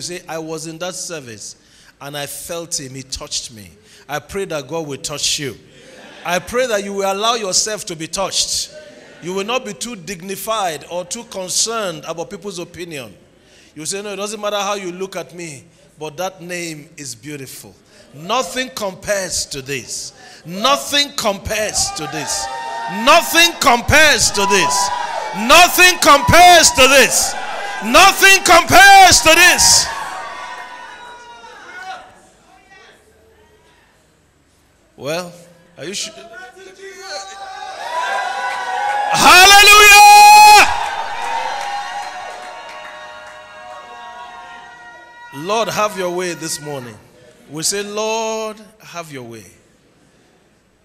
you say, I was in that service and I felt Him, He touched me. I pray that God will touch you. I pray that you will allow yourself to be touched. You will not be too dignified or too concerned about people's opinion. You say, No, it doesn't matter how you look at me, but that name is beautiful. Nothing compares to this. Nothing compares to this. Nothing compares to this. Nothing compares to this. Nothing compares to this. Well, are you sure? Hallelujah! Lord, have your way this morning. We say, Lord, have your way.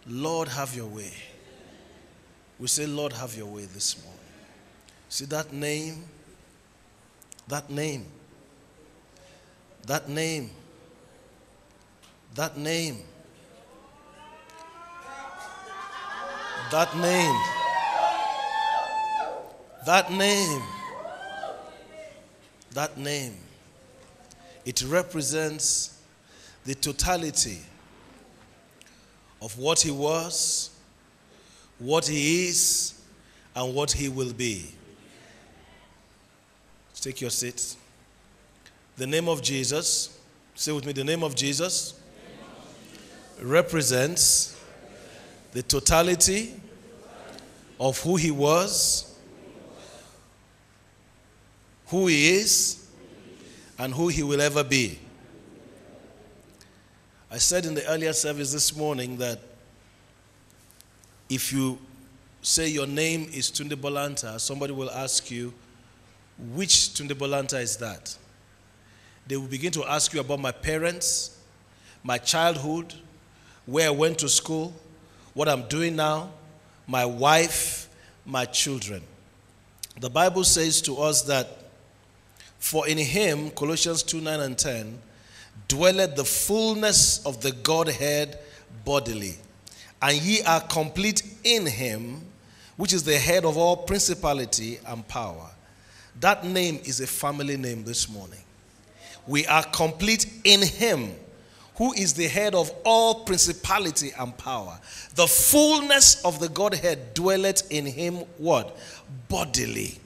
Lord, have your way. We say, Lord, have your way this morning. See that name? That name. That name. That name. That name. That name. That name. It represents the totality of what he was, what he is, and what he will be. Take your seats. The name of Jesus, say with me, the name of Jesus represents the totality of who he was, who he is, and who he will ever be. I said in the earlier service this morning that if you say your name is Tunde Bolanta, somebody will ask you, which Tunde Bolanta is that? They will begin to ask you about my parents, my childhood, where I went to school, what I'm doing now, my wife, my children. The Bible says to us that for in him, Colossians 2 9 and 10, dwelleth the fullness of the Godhead bodily. And ye are complete in him, which is the head of all principality and power. That name is a family name this morning. We are complete in him, who is the head of all principality and power. The fullness of the Godhead dwelleth in him, what? Bodily.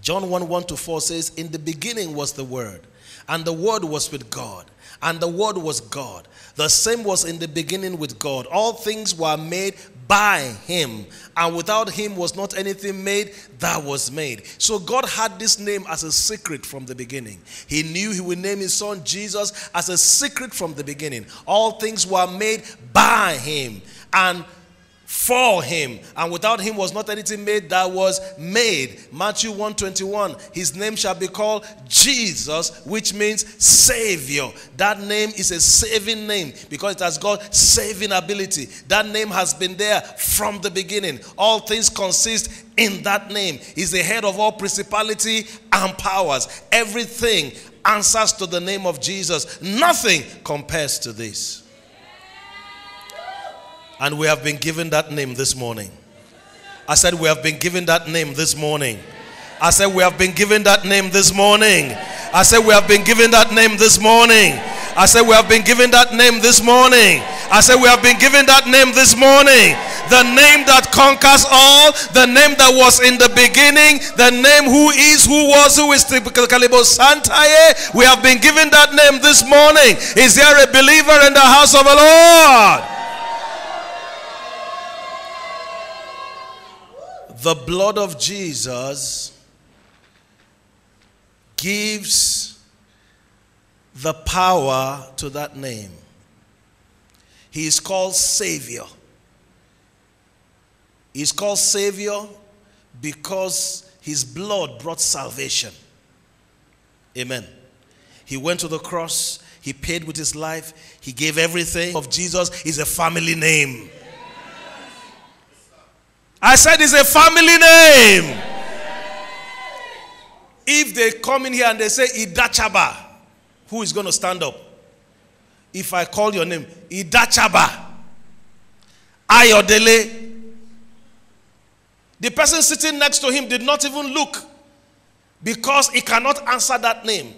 John 1 1 to 4 says, In the beginning was the Word, and the Word was with God, and the Word was God. The same was in the beginning with God. All things were made by him, and without him was not anything made that was made. So God had this name as a secret from the beginning. He knew he would name his son Jesus as a secret from the beginning. All things were made by him, and for him. And without him was not anything made that was made. Matthew 121 his name shall be called jesus which means savior. That name is a saving name because it has got saving ability. That name has been there from the beginning. All things consist in that name. He's the head of all principality and powers. Everything answers to the name of jesus. Nothing compares to this and we have been given that name this morning. I said, We have been given that name this morning. I said, We have been given that name this morning. I said, We have been given that name this morning. I said, We have been given that name this morning. I said, We have been given that name this morning. The name that conquers all, the name that was in the beginning, the name who is, who was, who is. We have been given that name this morning. Is there a believer in the house of the Lord? The blood of Jesus gives the power to that name. He is called Savior. He's called Savior because his blood brought salvation. Amen. He went to the cross, he paid with his life, he gave everything of Jesus is a family name. I said it's a family name. If they come in here and they say Idachaba, who is going to stand up? If I call your name, Idachaba, Ayodele, the person sitting next to him did not even look. because he cannot answer that name.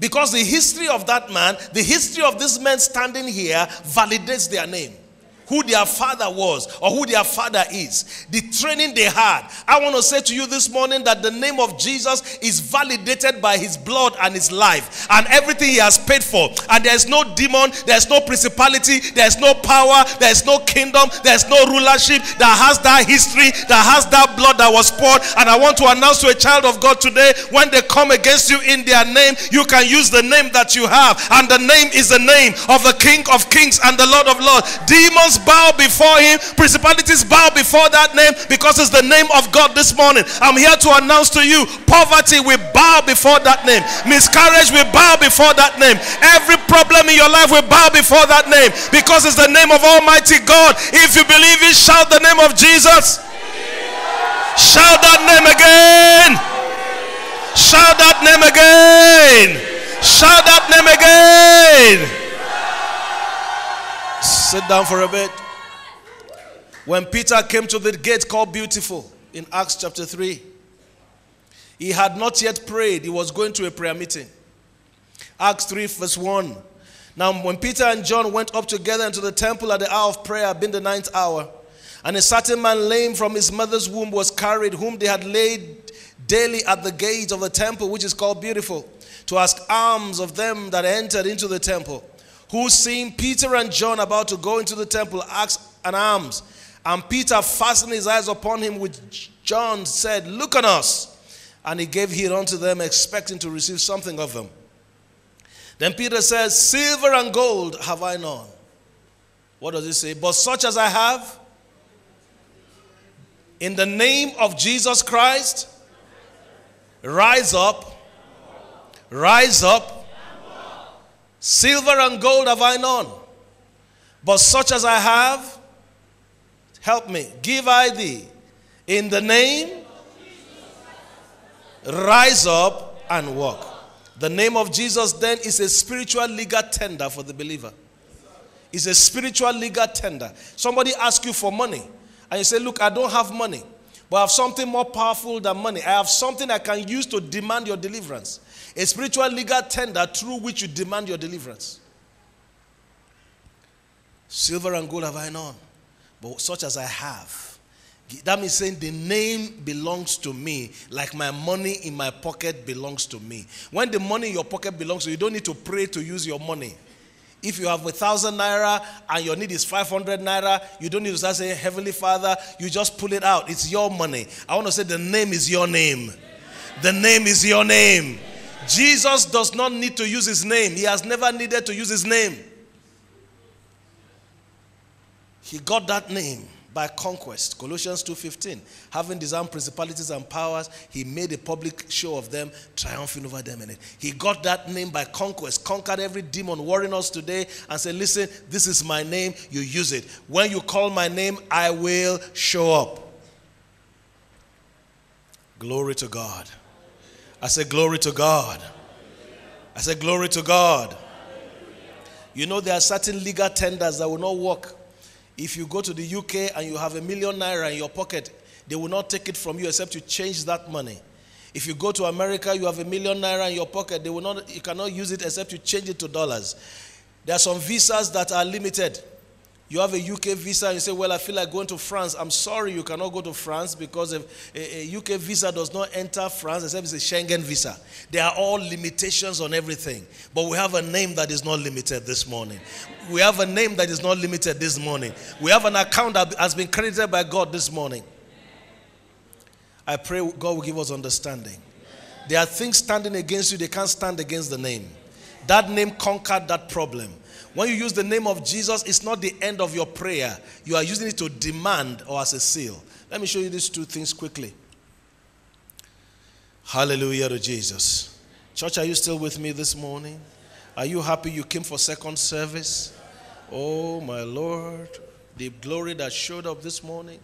Because the history of that man, the history of this man standing here, validates their name who their father was or who their father is, the training they had. I want to say to you this morning that the name of Jesus is validated by his blood and his life and everything he has paid for. And there's no demon, there's no principality, there's no power, there's no kingdom, there's no rulership that has that history, that has that blood that was poured. And I want to announce to a child of God today when they come against you in their name, you can use the name that you have. And the name is the name of the King of Kings and the Lord of Lords. Demons bow before him, principalities bow before that name because it's the name of God this morning. I'm here to announce to you poverty will bow before that name, miscarriage will bow before that name, every problem in your life will bow before that name because it's the name of Almighty God. If you believe it, shout the name of Jesus. Shout that name again. Shout that name again. Shout that name again. Sit down for a bit. When Peter came to the gate called Beautiful in Acts chapter 3, he had not yet prayed. He was going to a prayer meeting. Acts 3, verse 1. Now, when Peter and John went up together into the temple at the hour of prayer, being the ninth hour, and a certain man lame from his mother's womb was carried, whom they had laid daily at the gate of the temple, which is called Beautiful, to ask alms of them that entered into the temple who seeing Peter and John about to go into the temple asked an alms. And Peter fastened his eyes upon him, which John said, Look on us. And he gave heed unto them, expecting to receive something of them. Then Peter says, Silver and gold have I none. What does he say? But such as I have, in the name of Jesus Christ, rise up, rise up, Silver and gold have I none, but such as I have, help me. Give I thee in the name, rise up and walk. The name of Jesus then is a spiritual legal tender for the believer. It's a spiritual legal tender. Somebody asks you for money, and you say, Look, I don't have money, but I have something more powerful than money. I have something I can use to demand your deliverance a spiritual legal tender through which you demand your deliverance. Silver and gold have I none, but such as I have. That means saying the name belongs to me, like my money in my pocket belongs to me. When the money in your pocket belongs to you, you don't need to pray to use your money. If you have a thousand naira and your need is 500 naira, you don't need to start saying, Heavenly Father, you just pull it out. It's your money. I want to say the name is your name. The name is your name. Jesus does not need to use his name. He has never needed to use his name. He got that name by conquest. Colossians 2:15. Having disarmed principalities and powers, he made a public show of them, triumphing over them in it. He got that name by conquest, conquered every demon worrying us today, and said, Listen, this is my name, you use it. When you call my name, I will show up. Glory to God. I say, Glory to God. I say, Glory to God. You know, there are certain legal tenders that will not work. If you go to the UK and you have a million naira in your pocket, they will not take it from you except you change that money. If you go to America, you have a million naira in your pocket, they will not, you cannot use it except you change it to dollars. There are some visas that are limited. You have a UK visa and you say, Well, I feel like going to France. I'm sorry you cannot go to France because a, a, UK visa does not enter France except it's a Schengen visa. There are all limitations on everything. But we have a name that is not limited this morning. We have a name that is not limited this morning. We have an account that has been credited by God this morning. I pray God will give us understanding. There are things standing against you, they can't stand against the name. That name conquered that problem. When you use the name of Jesus, it's not the end of your prayer. You are using it to demand or as a seal. Let me show you these two things quickly. Hallelujah to Jesus. Church, are you still with me this morning? Are you happy you came for second service? Oh, my Lord. The glory that showed up this morning.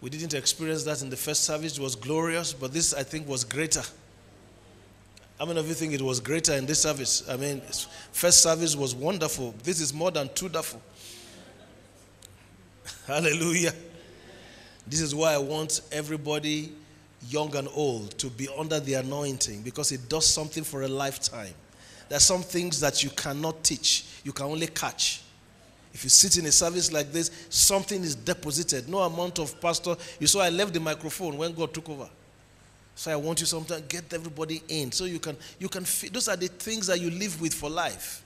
We didn't experience that in the first service. It was glorious, but this, I think, was greater. How many of you think it was greater in this service? I mean, first service was wonderful. This is more than too wonderful. Hallelujah. This is why I want everybody young and old, to be under the anointing because it does something for a lifetime. There are some things that you cannot teach, you can only catch. If you sit in a service like this, something is deposited. No amount of pastor. You saw I left the microphone when God took over. So I want you sometimes get everybody in so you can you can feel, those are the things that you live with for life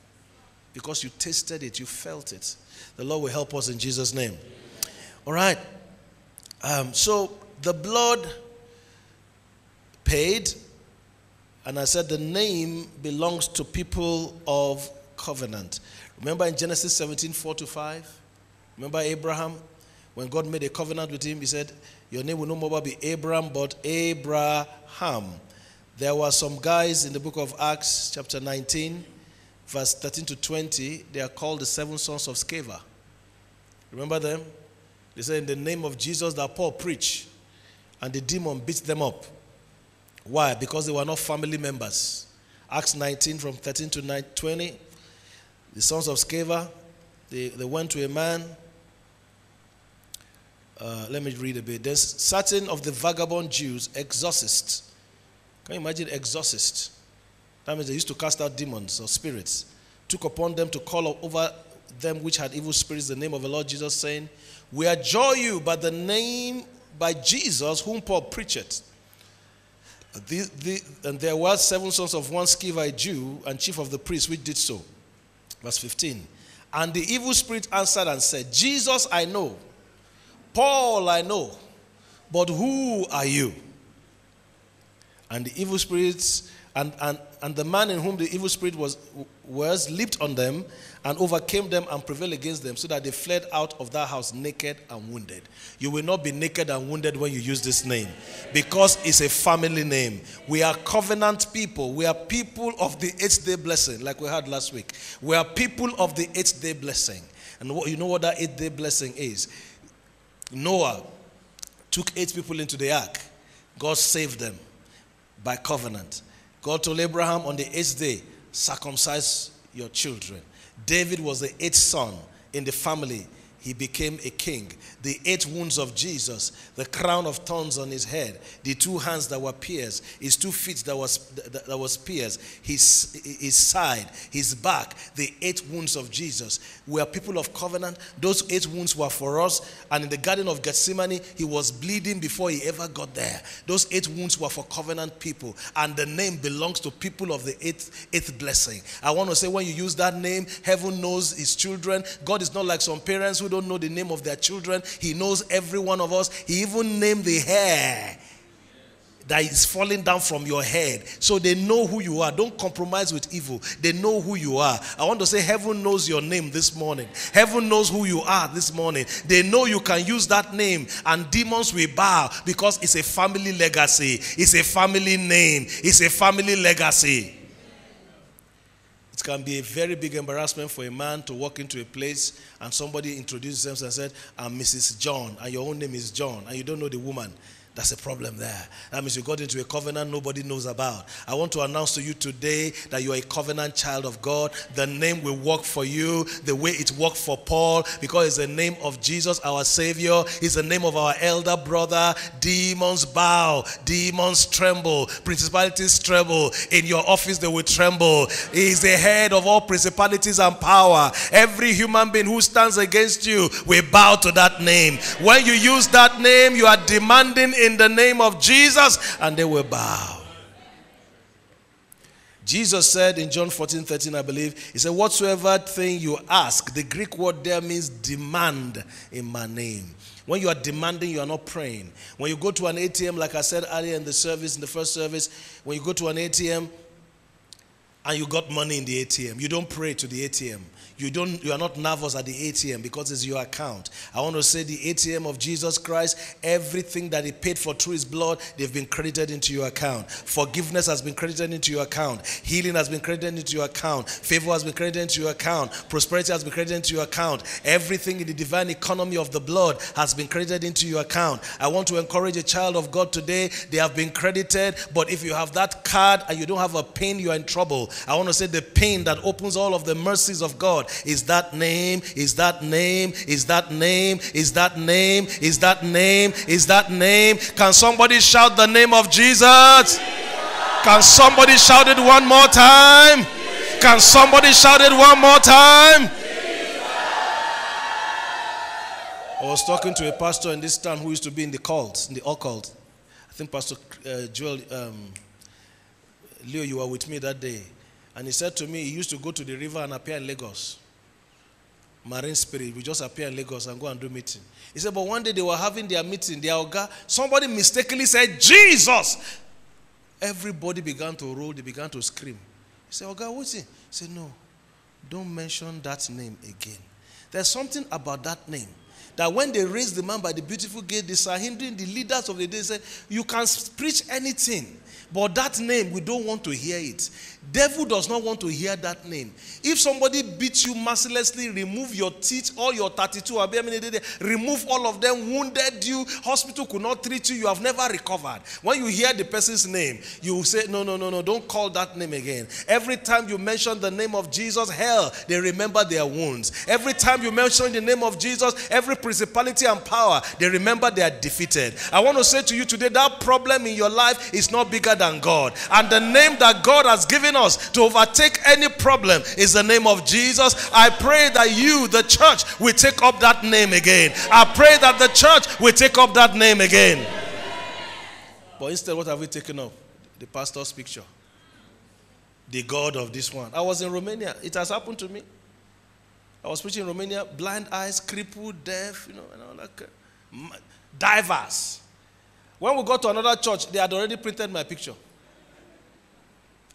because you tasted it, you felt it. The Lord will help us in Jesus' name. All right. Um, so the blood paid, and I said the name belongs to people of covenant. Remember in Genesis 17 4 to 5? Remember Abraham? When God made a covenant with him, he said, Your name will no more be Abram, but Abraham. There were some guys in the book of Acts, chapter 19, verse 13 to 20. They are called the seven sons of Sceva. Remember them? They said, In the name of Jesus, that Paul preached, and the demon beat them up. Why? Because they were not family members. Acts 19, from 13 to 20. The sons of Sceva, they, they went to a man. Uh, let me read a bit. There's certain of the vagabond Jews, exorcists. Can you imagine exorcists? That means they used to cast out demons or spirits. Took upon them to call over them which had evil spirits the name of the Lord Jesus, saying, We adjure you by the name, by Jesus, whom Paul preached. The, the, and there were seven sons of one Sceva, Jew, and chief of the priests, which did so. Verse 15. And the evil spirit answered and said, Jesus I know, Paul I know, but who are you? And the evil spirits and, and, and the man in whom the evil spirit was, was leaped on them and overcame them and prevailed against them, so that they fled out of that house naked and wounded. You will not be naked and wounded when you use this name because it's a family name. We are covenant people. We are people of the eighth day blessing, like we had last week. We are people of the eighth day blessing. And what, you know what that eighth day blessing is? Noah took eight people into the ark, God saved them by covenant. God told Abraham on the eighth day, circumcise your children. David was the eighth son in the family. He became a king. The eight wounds of Jesus, the crown of thorns on his head, the two hands that were pierced, his two feet that was that, that was pierced, his his side, his back, the eight wounds of Jesus. We are people of covenant. Those eight wounds were for us. And in the Garden of Gethsemane, he was bleeding before he ever got there. Those eight wounds were for covenant people, and the name belongs to people of the eighth eighth blessing. I want to say when you use that name, heaven knows his children. God is not like some parents who don't know the name of their children. He knows every one of us. He even named the hair that is falling down from your head. So they know who you are. Don't compromise with evil. They know who you are. I want to say, Heaven knows your name this morning. Heaven knows who you are this morning. They know you can use that name, and demons will bow because it's a family legacy. It's a family name. It's a family legacy. It can be a very big embarrassment for a man to walk into a place and somebody introduces themselves and said, I'm Mrs. John, and your own name is John, and you don't know the woman. That's a problem there. That means you got into a covenant nobody knows about. I want to announce to you today that you are a covenant child of God. The name will work for you the way it worked for Paul because it's the name of Jesus, our Savior. It's the name of our elder brother. Demons bow, demons tremble, principalities tremble. In your office, they will tremble. He is the head of all principalities and power. Every human being who stands against you will bow to that name. When you use that name, you are demanding in the name of Jesus, and they will bow. Jesus said in John 14 13, I believe, He said, Whatsoever thing you ask, the Greek word there means demand in my name. When you are demanding, you are not praying. When you go to an ATM, like I said earlier in the service, in the first service, when you go to an ATM and you got money in the ATM, you don't pray to the ATM. You don't you are not nervous at the ATM because it's your account. I want to say the ATM of Jesus Christ, everything that he paid for through his blood, they've been credited into your account. Forgiveness has been credited into your account. Healing has been credited into your account. Favor has been credited into your account. Prosperity has been credited into your account. Everything in the divine economy of the blood has been credited into your account. I want to encourage a child of God today. They have been credited, but if you have that card and you don't have a pin, you are in trouble. I want to say the pin that opens all of the mercies of God is that name, is that name, is that name, is that name, is that name, is that name. Can somebody shout the name of Jesus? Can somebody shout it one more time? Can somebody shout it one more time? I was talking to a pastor in this town who used to be in the cult, in the occult. I think Pastor uh, Joel, um, Leo, you were with me that day. And he said to me, he used to go to the river and appear in Lagos. Marine spirit, we just appear in Lagos and go and do meeting. He said, but one day they were having their meeting, their oga, somebody mistakenly said, Jesus. Everybody began to roll, they began to scream. He said, Oga, what's it? He said, no, don't mention that name again. There's something about that name that when they raised the man by the beautiful gate, the Sanhedrin, the leaders of the day said, You can preach anything, but that name, we don't want to hear it. Devil does not want to hear that name. If somebody beats you mercilessly, remove your teeth, all your 32, remove all of them, wounded you, hospital could not treat you, you have never recovered. When you hear the person's name, you will say, No, no, no, no, don't call that name again. Every time you mention the name of Jesus, hell, they remember their wounds. Every time you mention the name of Jesus, every principality and power, they remember they are defeated. I want to say to you today that problem in your life is not bigger than God. And the name that God has given us to overtake any problem is the name of Jesus. I pray that you, the church, will take up that name again. I pray that the church will take up that name again. But instead, what have we taken up? The pastor's picture. The God of this one. I was in Romania. It has happened to me. I was preaching in Romania, blind eyes, crippled, deaf, you know, and all that. Divers. When we got to another church, they had already printed my picture.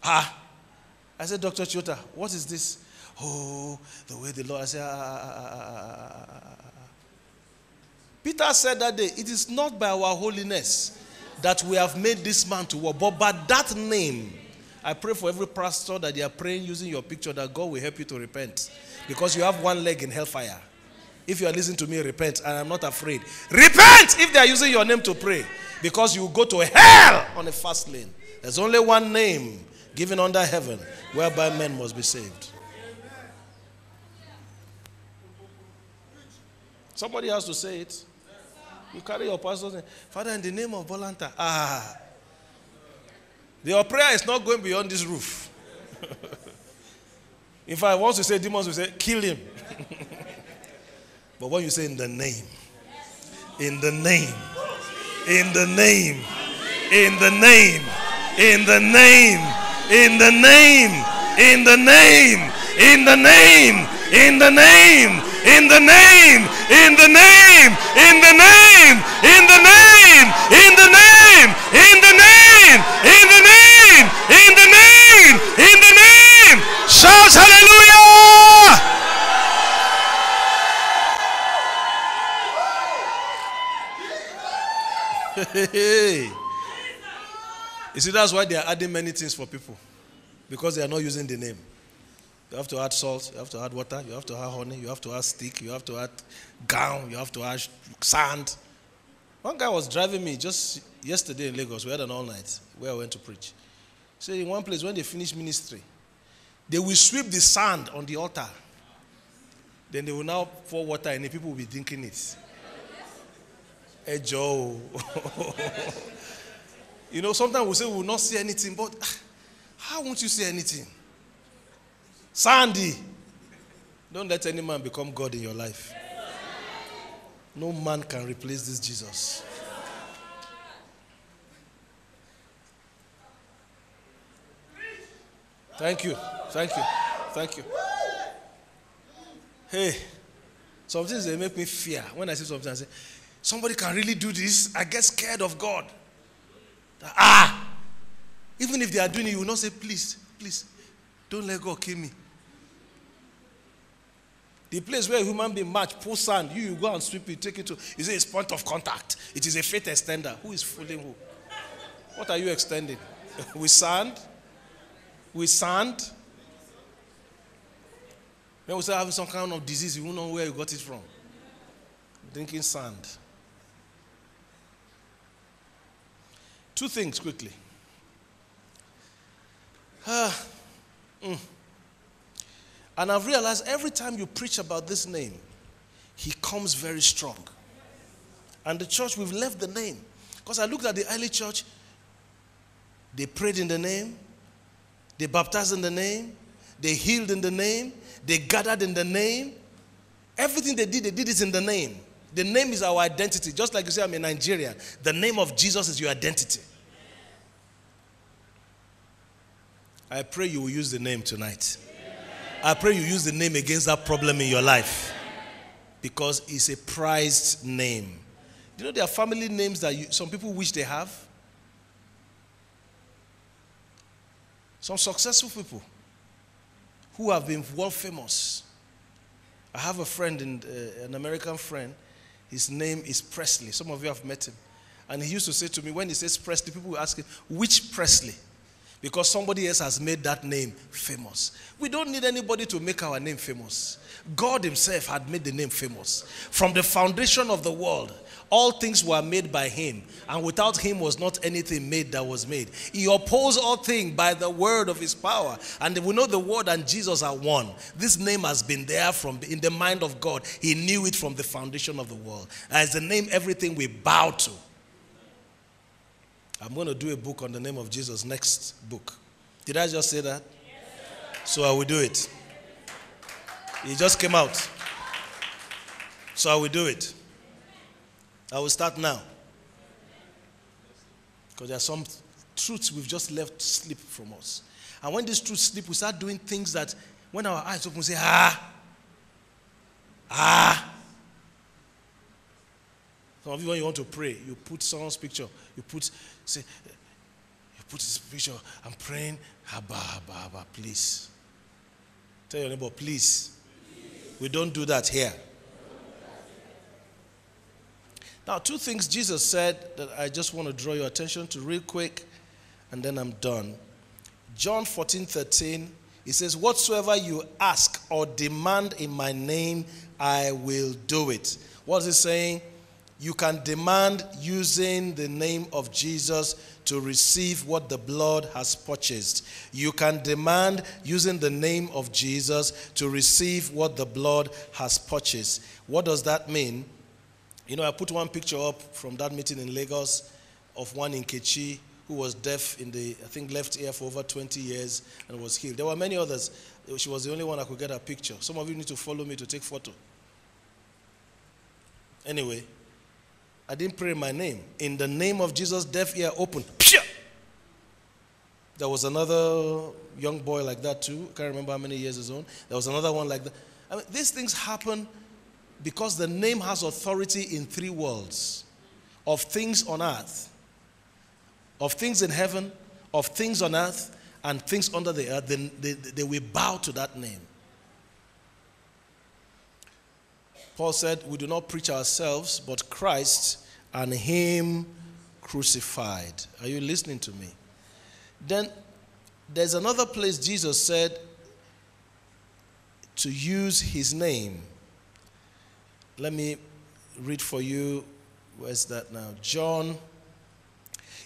Ah. I said, Dr. Chota, what is this? Oh, the way the Lord. I said, ah, Peter said that day, it is not by our holiness that we have made this man to walk, but by that name. I pray for every pastor that they are praying using your picture that God will help you to repent. Because you have one leg in hellfire. If you are listening to me, repent, and I'm not afraid. Repent if they are using your name to pray. Because you go to hell on a fast lane. There's only one name given under heaven whereby men must be saved. Somebody has to say it. You carry your pastor's name. Father, in the name of Bolanta. Ah. Your prayer is not going beyond this roof. if I want to say demons, will say, kill him. but when you say in the name, in the name, in the name, in the name, in the name, in the name, in the name, in the name, in the name, in the name, in the name, in the name, in the name, in the name, in the name, in the name, in the name, in the name. Shout hallelujah! Hey. You see, that's why they are adding many things for people. Because they are not using the name. You have to add salt, you have to add water, you have to add honey, you have to add stick, you have to add gown, you have to add sand. One guy was driving me just yesterday in Lagos. We had an all night where I went to preach. So in one place, when they finish ministry, they will sweep the sand on the altar. Then they will now pour water and the people will be drinking it. Hey, Joe. You know, sometimes we say we will not see anything, but ah, how won't you see anything? Sandy, don't let any man become God in your life. No man can replace this Jesus. Thank you. Thank you. Thank you. Hey, some things they make me fear. When I see something, I say, somebody can really do this. I get scared of God. Ah! Even if they are doing it, you will not say, please, please, don't let God kill me. The place where a human being match, pull sand, you, you go and sweep it, take it to, you say it's point of contact. It is a faith extender. Who is fooling who? What are you extending? With sand? With sand? Then we start having some kind of disease, you won't know where you got it from. Drinking sand. Two things quickly. Uh, mm. And I've realized every time you preach about this name, he comes very strong. And the church, we've left the name. Because I looked at the early church, they prayed in the name, they baptized in the name, they healed in the name, they gathered in the name. Everything they did, they did it in the name. The name is our identity. Just like you say, I'm a Nigerian. The name of Jesus is your identity. I pray you will use the name tonight. I pray you use the name against that problem in your life because it's a prized name. Do you know there are family names that you, some people wish they have? Some successful people who have been world famous. I have a friend, in, uh, an American friend. His name is Presley. Some of you have met him. And he used to say to me, when he says Presley, people will ask him, which Presley? Because somebody else has made that name famous. We don't need anybody to make our name famous. God Himself had made the name famous. From the foundation of the world, all things were made by Him, and without Him was not anything made that was made. He opposed all things by the word of His power. And we know the Word and Jesus are one. This name has been there from in the mind of God. He knew it from the foundation of the world. As the name everything we bow to. I'm going to do a book on the name of Jesus next book. Did I just say that? Yes, so I will do it. It just came out. So I will do it. I will start now. Because there are some truths we've just left slip from us. And when these truths slip, we start doing things that when our eyes open, we say, ah, ah. Some of you, when you want to pray, you put someone's picture, you put Say, you put this picture, I'm praying, Abba, Abba, Abba, please. Tell your neighbor, please. We don't do that here. Now, two things Jesus said that I just want to draw your attention to real quick, and then I'm done. John 14, 13, he says, Whatsoever you ask or demand in my name, I will do it. What is he saying? You can demand using the name of Jesus to receive what the blood has purchased. You can demand using the name of Jesus to receive what the blood has purchased. What does that mean? You know, I put one picture up from that meeting in Lagos of one Nkechi who was deaf in the, I think, left ear for over 20 years and was healed. There were many others. She was the only one I could get a picture. Some of you need to follow me to take photo. Anyway, I didn't pray in my name. In the name of Jesus, deaf ear open. There was another young boy like that too. I can't remember how many years his own. There was another one like that. I mean, these things happen because the name has authority in three worlds of things on earth, of things in heaven, of things on earth, and things under the earth. Then they, they, they will bow to that name. Paul said, We do not preach ourselves, but Christ and Him crucified. Are you listening to me? Then there's another place Jesus said to use His name. Let me read for you. Where's that now? John.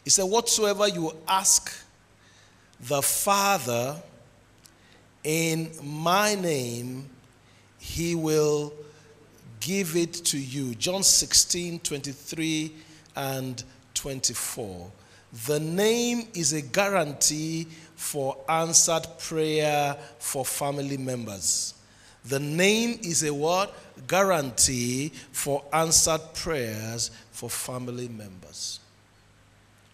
He said, Whatsoever you ask the Father in my name, He will give it to you. John 16, 23 and 24. The name is a guarantee for answered prayer for family members. The name is a what? Guarantee for answered prayers for family members.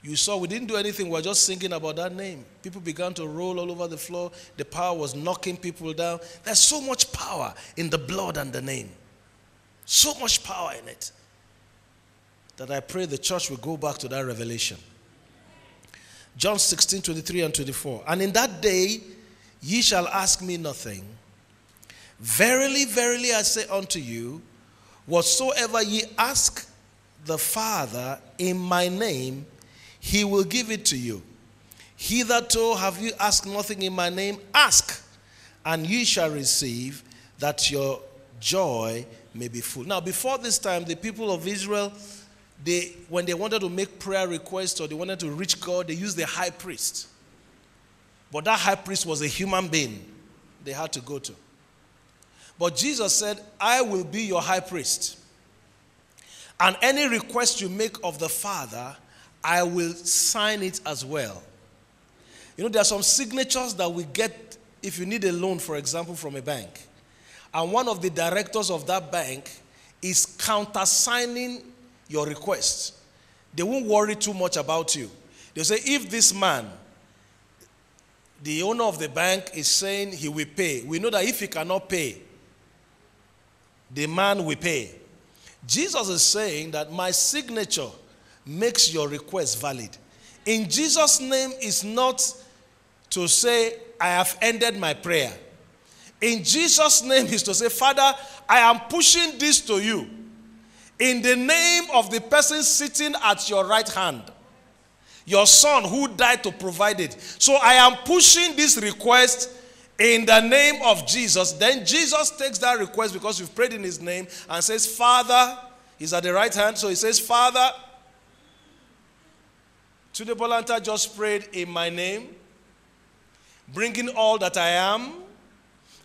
You saw we didn't do anything, we were just singing about that name. People began to roll all over the floor. The power was knocking people down. There's so much power in the blood and the name. So much power in it that I pray the church will go back to that revelation. John 16, 23 and 24. And in that day ye shall ask me nothing. Verily, verily, I say unto you, whatsoever ye ask the Father in my name, he will give it to you. Hitherto have you asked nothing in my name? Ask, and ye shall receive, that your joy may be full. Now, before this time, the people of Israel, they, when they wanted to make prayer requests or they wanted to reach God, they used the high priest. But that high priest was a human being they had to go to. But Jesus said, I will be your high priest. And any request you make of the Father, I will sign it as well. You know, there are some signatures that we get if you need a loan, for example, from a bank. And one of the directors of that bank is countersigning your request. They won't worry too much about you. They say, if this man, the owner of the bank, is saying he will pay, we know that if he cannot pay, the man will pay. Jesus is saying that my signature makes your request valid. In Jesus' name is not to say, I have ended my prayer. In Jesus' name is to say, Father, I am pushing this to you in the name of the person sitting at your right hand, your son who died to provide it. So I am pushing this request in the name of Jesus. Then Jesus takes that request because you've prayed in his name and says, Father, he's at the right hand. So he says, Father, Tunde Bolanta just prayed in my name, bringing all that I am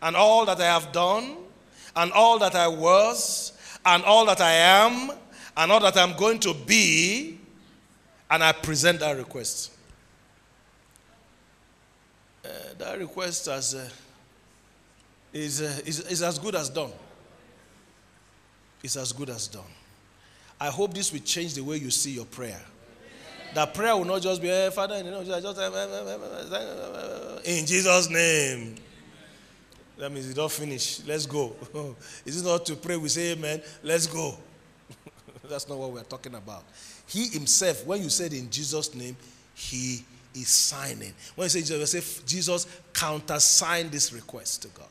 and all that I have done and all that I was and all that I am and all that I'm going to be, and I present that request. Uh, that request as, uh, is, uh, is, is as good as done. It's as good as done. I hope this will change the way you see your prayer. That prayer will not just be, hey, Father, in, Jesus' name. That means it's not finished. Let's go. Is it not to pray? We say amen. Let's go. That's not what we're talking about. He himself, when you said in Jesus' name, he is signing. When you say Jesus, you say Jesus countersigned this request to God.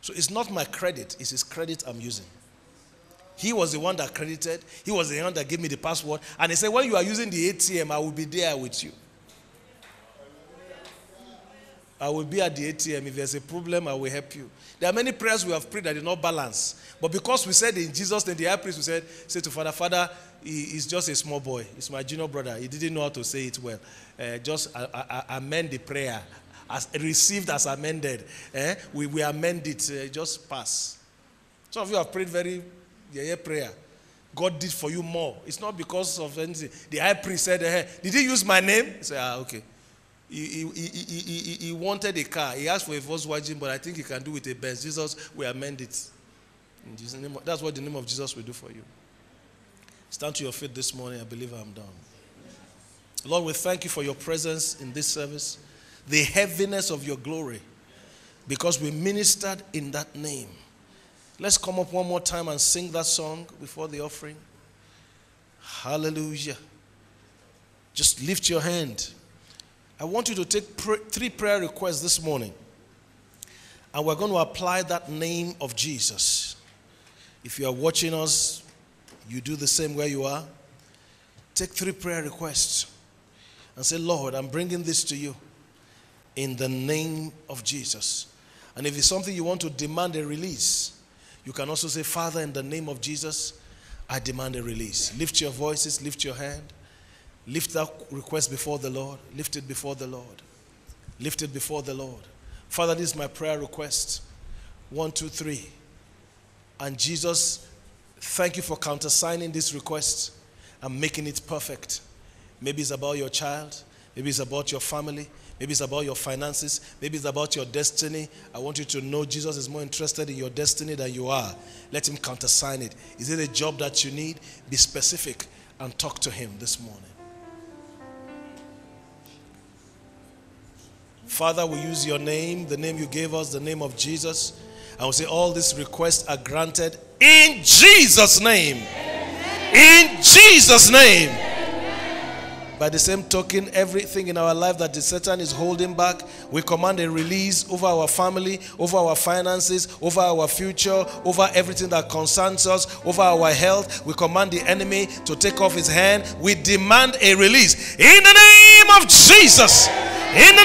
So it's not my credit, it's his credit I'm using. He was the one that credited, he was the one that gave me the password. And he said, When you are using the ATM, I will be there with you. I will be at the ATM. If there's a problem, I will help you. There are many prayers we have prayed that did not balance. But because we said in Jesus' name, the high priest, we said, say to Father, Father, he, he's just a small boy. He's my junior brother. He didn't know how to say it well. Uh, just uh, uh, amend the prayer. As received as amended. Eh? We, we amend it. Uh, just pass. Some of you have prayed very yeah, yeah, prayer. God did for you more. It's not because of anything. The high priest said, hey, Did he use my name? He said, Ah, okay. He, he, he, he, wanted a car. He asked for a Volkswagen, but I think he can do with a Benz. Jesus will amend it. That's what the name of Jesus will do for you. Stand to your feet this morning. I believe I'm done. Lord, we thank you for your presence in this service, the heaviness of your glory, because we ministered in that name. Let's come up one more time and sing that song before the offering. Hallelujah. Just lift your hand. I want you to take pr- three prayer requests this morning. And we're going to apply that name of Jesus. If you are watching us, you do the same where you are. Take three prayer requests and say, Lord, I'm bringing this to you in the name of Jesus. And if it's something you want to demand a release, you can also say, Father, in the name of Jesus, I demand a release. Lift your voices, lift your hand. Lift that request before the Lord. Lift it before the Lord. Lift it before the Lord. Father, this is my prayer request. One, two, three. And Jesus, thank you for countersigning this request and making it perfect. Maybe it's about your child. Maybe it's about your family. Maybe it's about your finances. Maybe it's about your destiny. I want you to know Jesus is more interested in your destiny than you are. Let him countersign it. Is it a job that you need? Be specific and talk to him this morning. Father, we use your name, the name you gave us, the name of Jesus. And we say all these requests are granted in Jesus' name. In Jesus' name. By the same token, everything in our life that the Satan is holding back, we command a release over our family, over our finances, over our future, over everything that concerns us, over our health. We command the enemy to take off his hand. We demand a release in the name of Jesus. In the